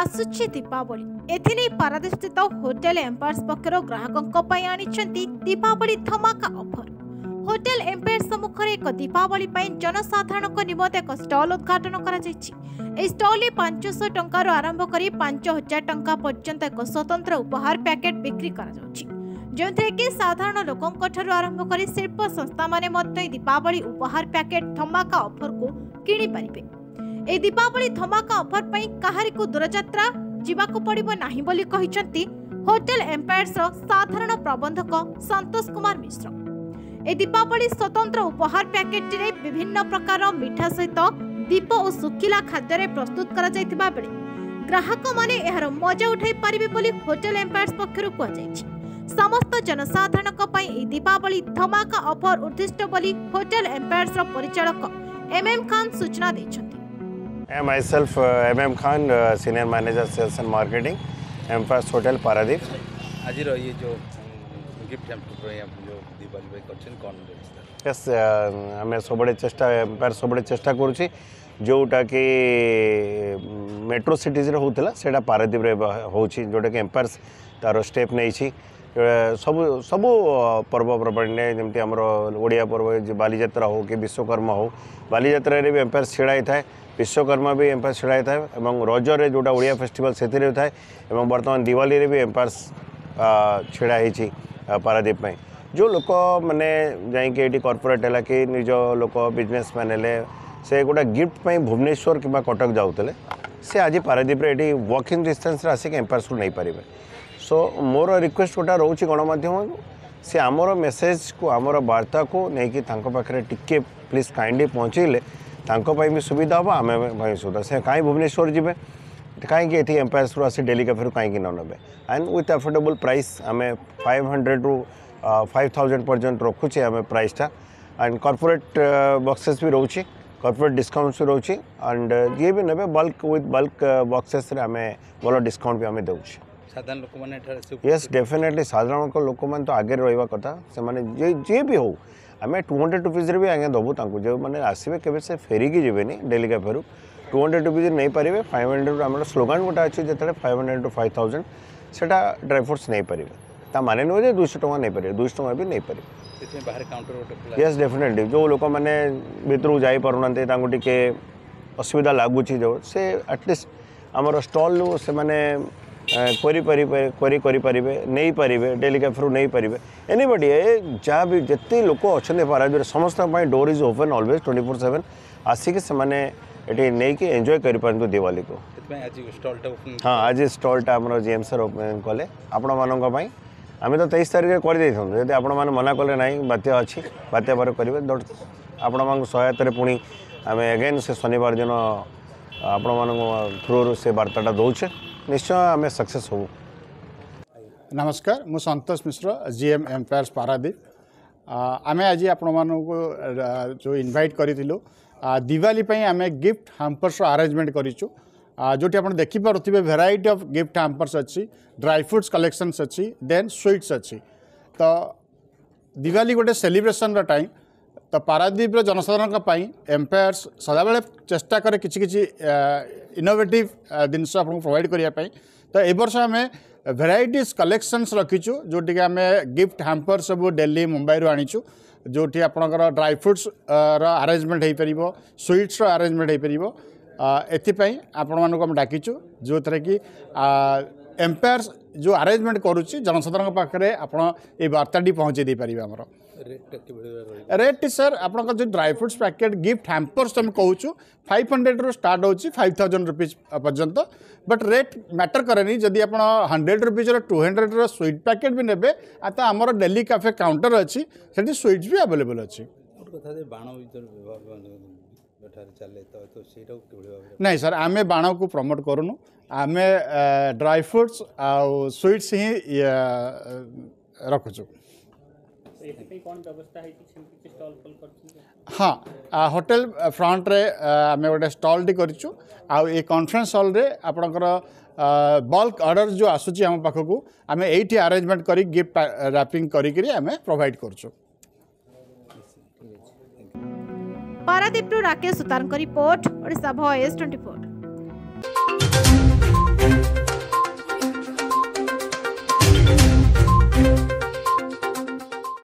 ଆସୁଛି ଦୀପାବଳି ଏଥିନେଇ ପାରାଦୀପସ୍ଥିତ hotel Empires ପକ୍ଷରୁ ଗ୍ରାହକଙ୍କ ପାଇଁ ଆଣିଛନ୍ତି ଦୀପାବଳି ଧମାକା ଅଫର ହୋଟେଲ ଏମ୍ପାୟର୍ ସମ୍ମୁଖରେ ଏକ ଦୀପାବଳି ପାଇଁ ଜନସାଧାରଣଙ୍କ ନିମନ୍ତେ ଏକ ଷ୍ଟଲ ଉଦ୍ଘାଟନ କରାଯାଇଛି ଏହି ଷ୍ଟଲରେ ପାଞ୍ଚଶହ ଟଙ୍କାରୁ ଆରମ୍ଭ କରି ପାଞ୍ଚ ହଜାର ଟଙ୍କା ପର୍ଯ୍ୟନ୍ତ ଏକ ସ୍ୱତନ୍ତ୍ର ଉପହାର ପ୍ୟାକେଟ ବିକ୍ରି କରାଯାଉଛି ଯେଉଁଥିରେ କି ସାଧାରଣ ଲୋକଙ୍କଠାରୁ ଆରମ୍ଭ କରି ଶିଳ୍ପ ସଂସ୍ଥାମାନେ ମଧ୍ୟ ଏହି ଦୀପାବଳି ଉପହାର ପ୍ୟାକେଟ ଧମାକା ଅଫରକୁ କିଣିପାରିବେ এই দীপাবলি ধମାକା ଅଫର ପାଇଁ କାହାରିକୁ ଦୂରଯାତ୍ରା ଯିବାକୁ ପଡ଼ିବ ନାହିଁ ବୋଲି କହିଛନ୍ତି ହୋଟେଲ ଏମ୍ପାୟର୍ସର ସାଧାରଣ ପ୍ରବନ୍ଧକ ସନ୍ତୋଷ କୁମାର ମିଶ୍ର ଏ ଦୀପାବଳି ସ୍ୱତନ୍ତ୍ର ଉପହାର ପ୍ୟାକେଟଟିରେ ବିଭିନ୍ନ ପ୍ରକାର ମିଠା ସହିତ ଦୀପ ଓ ଶୁଖିଲା ଖାଦ୍ୟରେ ପ୍ରସ୍ତୁତ କରାଯାଇଥିବା ବେଳେ ଗ୍ରାହକମାନେ ଏହାର ମଜା ଉଠାଇ ପାରିବେ ବୋଲି ହୋଟେଲ ଏମ୍ପାୟର୍ସ ପକ୍ଷରୁ କୁହାଯାଇଛି ସମସ୍ତ ଜନସାଧାରଣଙ୍କ ପାଇଁ ଏହି ଦୀପାବଳି ଧମାକା ଅଫର ଉଦ୍ଦିଷ୍ଟ ବୋଲି ହୋଟେଲ ଏମ୍ପାୟର୍ସର ପରିଚାଳକ ଏମ୍ଏମ୍ ଖାନ୍ ସୂଚନା ଦେଇଛନ୍ତି I myself, uh, M.M. Khan, uh, Senior Manager Sales and Marketing, M First Hotel Paradip. ଆଜିର ଇଏ ଯେଉଁ ଗିଫ୍ଟ ପାଇଁ ଯେଉଁ ଦୀପାବଳି ପାଇଁ କରିଛନ୍ତି କ'ଣ ୟେସ୍ ଆମେ ସବୁବେଳେ ଚେଷ୍ଟା ଏମ୍ପାୟାର ସବୁବେଳେ ଚେଷ୍ଟା କରୁଛି ଯେଉଁଟାକି ମେଟ୍ରୋ ସିଟିଜ୍ରେ ହେଉଥିଲା ସେଇଟା ପାରାଦ୍ୱୀପରେ ହେଉଛି ଯେଉଁଟାକି ଏମ୍ପାୟାର ତା'ର ଷ୍ଟେପ୍ ନେଇଛି ସବୁ ସବୁ ପର୍ବପର୍ବାଣୀରେ ଯେମିତି ଆମର ଓଡ଼ିଆ ପର୍ବ ବାଲିଯାତ୍ରା ହେଉ କି ବିଶ୍ୱକର୍ମା ହେଉ ବାଲିଯାତ୍ରାରେ ବି ଏମ୍ପାୟାର ଛିଡ଼ା ହେଇଥାଏ विश्वकर्मा भी एम्पायर छिड़ा था और रजरे जोटा ओडिया फेस्टिवल से था बर्तमान दिवाली भी एम्पायर छिड़ाही पारादीप जो लोक मैंने जाके कर्पोरेट है कि निज लोक बिजनेस मैन से गोटे गिफ्ट भुवनेश्वर कि कटक जाऊ से आज पारादीप ये वॉकिंग डिस्टेंस आसिक एम्पायर स्कूल नहीं पारे सो मोर रिक्वेस्ट गोटा रोचे गणमाध्यम से आमर मेसेज को आमर वार्ता को लेकिन पाखे टिके प्लीज कैंडली पहुँचे भी सुविधा हम आम सुविधा से कहीं भुवनेश्वर जी तो कहीं ये एम्पायर्स आसी डेली कैफे कहीं न ने एंड ओथ एफोर्डेबल प्राइस आम फाइव हंड्रेड रु फाइव थाउजेंड पर्यटन रखुचे आम प्राइसटा एंड कर्पोरेट बक्सेस भी रोचे कर्पोरेट डिस्काउंट्स भी रोचे एंड ये भी ने बल्क विथ बल्क बक्सेस आम भल डिस्काउंट भी आम दे ये डेफिनेटली साधारण लोक मैंने तो आगे रहा कथा से जे भी हूँ आम टू हंड्रेड रुपीज रे भी आज्ञा दबू तक जो मैंने आसवे के फेरिकी जीवन डेलिकाफे टू हंड्रेड रुपीज नहीं पारे फाइव हंड्रेड आम स्लोगान गोटे अच्छे जो five hundred to five thousand से ड्राइफ्रुट्स नहीं पारे मान नुह दुई टाँग नहीं पारे दुई टाँग भी नहीं पारे ये डेफिनेटली जो लोग मैंने भितर जापर ना असुविधा लगुच्छे जो से आटलिस्ट आमर स्टल से मैंने କରି କରିପାରିବେ ନେଇପାରିବେ ଡେଲି କ୍ୟାଫେରୁ ନେଇପାରିବେ ଏନିବଡ଼ି ଏ ଯାହା ବି ଯେତେ ଲୋକ ଅଛନ୍ତି ପାରାଦ୍ୱୀପରେ ସମସ୍ତଙ୍କ ପାଇଁ door is open always twenty four seven ଆସିକି ସେମାନେ ଏଠି ନେଇକି ଏନ୍ଜୟ କରିପାରନ୍ତୁ ଦିୱାଲୀକୁ ହଁ ଆଜି ଷ୍ଟଲ୍ଟା ଆମର ଜି ଏମ୍ ସାର୍ ଓପେନ୍ କଲେ ଆପଣମାନଙ୍କ ପାଇଁ ଆମେ ତ ତେଇଶ ତାରିଖରେ କରିଦେଇଥାନ୍ତୁ ଯଦି ଆପଣମାନେ ମନା କଲେ ନାହିଁ ବାତ୍ୟା ଅଛି ବାତ୍ୟା ପରେ କରିବେ ଆପଣମାନଙ୍କ ସହାୟତାରେ ପୁଣି ଆମେ ଏଗେନ୍ ସେ ଶନିବାର ଦିନ ଆପଣମାନଙ୍କ ଥ୍ରୁରୁ ସେ ବାର୍ତ୍ତାଟା ଦେଉଛେ निश्चय आम सक्से हो नमस्कार मुझे सतोष मिश्र जी एम एम्पायर पारादीप आम आज आप मान जो इनभाइट करूँ दिवाली आम गिफ्ट हमपर्स आरेजमेंट कर जो पारे भेर अफ गिफ्ट हापर्स अच्छी ड्राइफ्रुट्स कलेक्शन अच्छी देन स्वीट्स अच्छी तो दिवाली गोटे सेलिब्रेसन र टाइम तो पारादीप जनसाधारण एमपायर्स सदा बेले चेष्टा कै कि इनोवेट जिनस प्रोवैड करने तो यह वर्ष आम भेर कलेक्शनस रखीचु जोटि आम गिफ्ट हाम्पर सब डेली मुंबई रू आनी जो आपण ड्राई फ्रुट्स ररेजमेंट हो पार स्वीट्स ररेजमेंट हो पार एपाई आपण मानक डाकिचु जो थे कि एमपायर्स जो आरेजमेंट करुच्ची जनसाधारण पाखे आप बार्ताटी पहुँचे आमर ରେଟ୍ ସାର୍ ଆପଣଙ୍କର ଯେଉଁ dry fruits packet gift hampers ଆମେ କହୁଛୁ ଫାଇଭ୍ ହଣ୍ଡ୍ରେଡ଼୍ରୁ ଷ୍ଟାର୍ଟ ହେଉଛି ଫାଇଭ୍ ଥାଉଜେଣ୍ଡ ରୁପିଜ୍ ପର୍ଯ୍ୟନ୍ତ ବଟ୍ ରେଟ୍ ମ୍ୟାଟର୍ କରେନି ଯଦି ଆପଣ ହଣ୍ଡ୍ରେଡ଼୍ ରୁପିଜ୍ର ଟୁ ହଣ୍ଡ୍ରେଡ଼୍ର ସୁଇଟ୍ ପ୍ୟାକେଟ୍ ବି ନେବେ ଆଉ ତ ଆମର ଡେଲି କାଫେ କାଉଣ୍ଟର୍ ଅଛି ସେଠି ସୁଇଟ୍ସ ବି ଆଭେଲେବଲ୍ ଅଛି ବାଣ ନାଇଁ ସାର୍ ଆମେ ବାଣକୁ ପ୍ରମୋଟ୍ କରୁନୁ ଆମେ ଡ୍ରାଇ ଫ୍ରୁଟ୍ସ ଆଉ ସୁଇଟ୍ସ ହିଁ ରଖୁଛୁ हाँ होटेल फ्रंट्रे आम गोटे स्टल टी कर कन्फरेन्स हल आपणकर बल्क अर्डर जो आसूँ आम पाखक आम ये आरेजमेंट कर गिफ्ट रैपिंग करें प्रोभाइड कर पारादीप्रु राकेश सुतार रिपोर्ट ओडा भयस ट्वेंटी